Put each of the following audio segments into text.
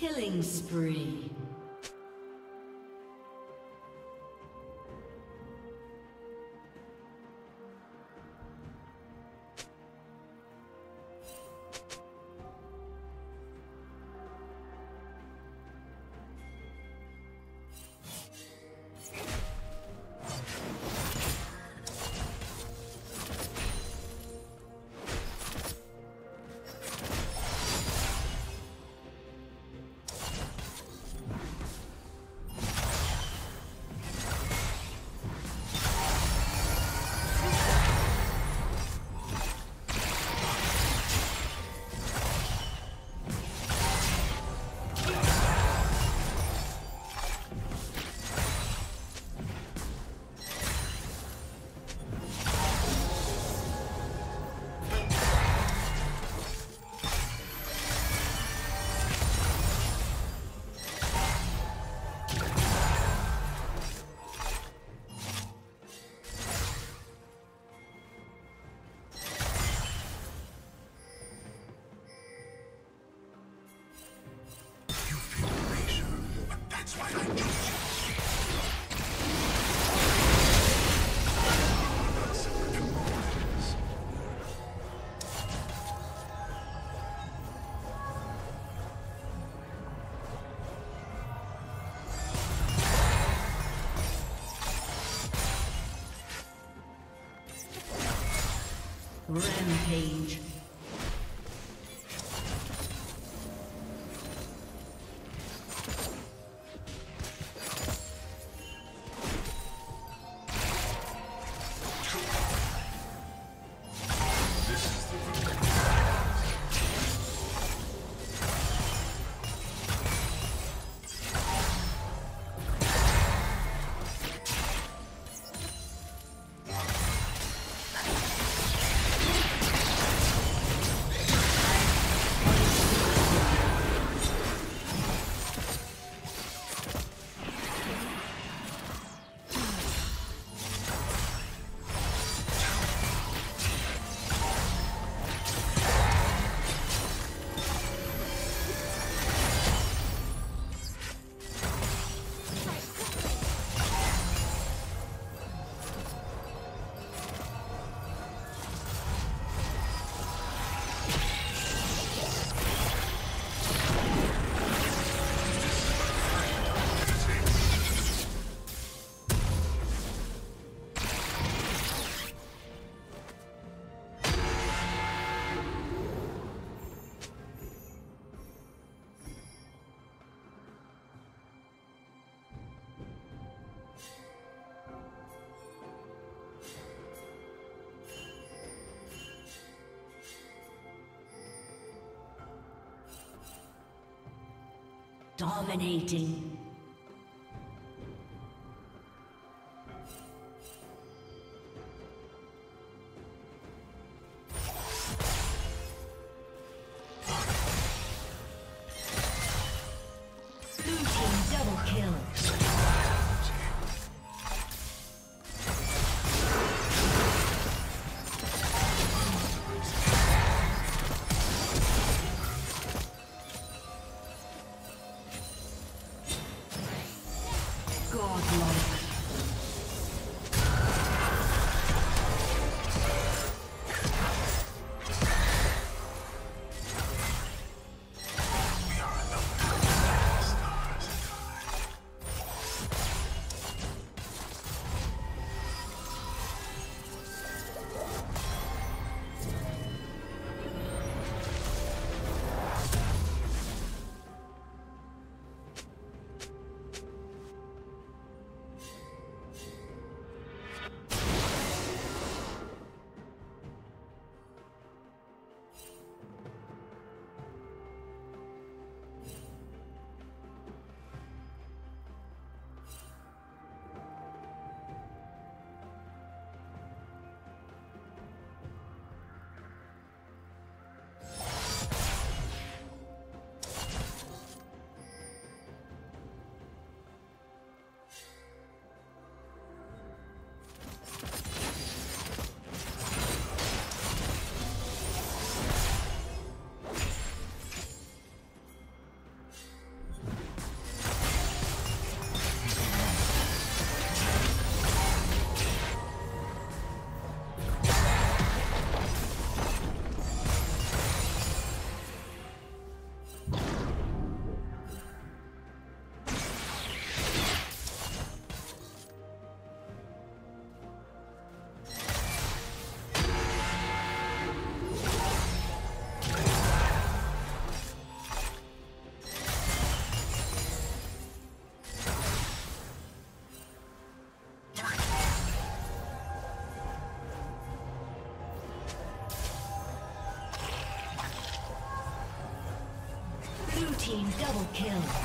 Killing spree. Rampage. Dominating. Godlike. Team double kill.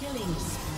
Killing spree.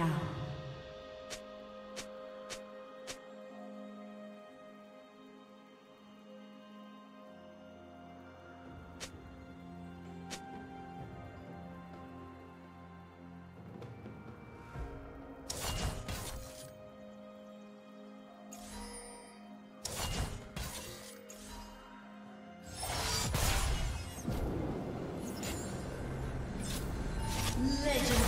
Down. Legendary.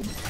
you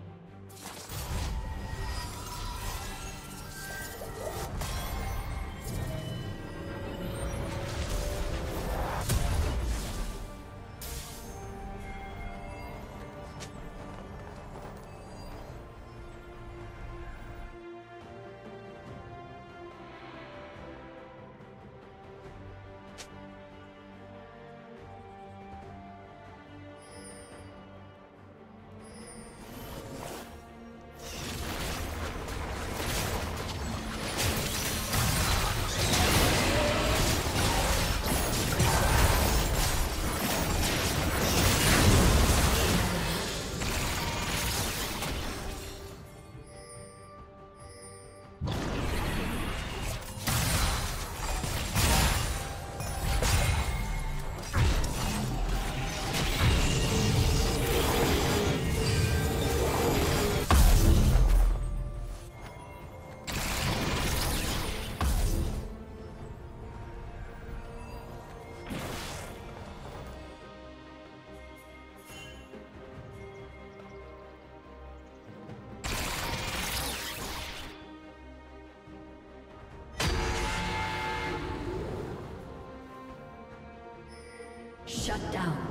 Shut down.